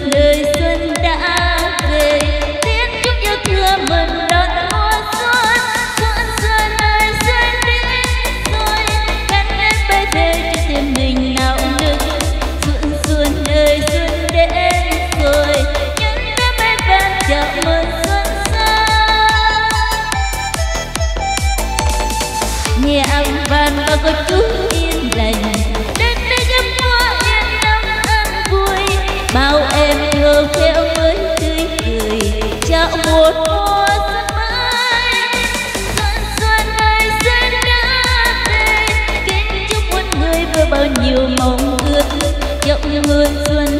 tình người xuân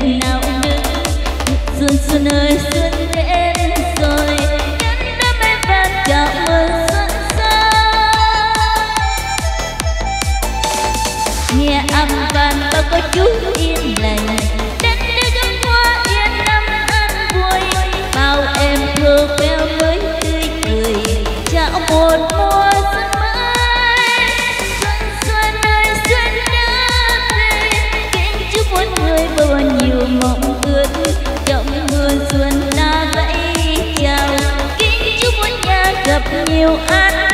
tình nào nữa xuân xuân ơi yêu anh.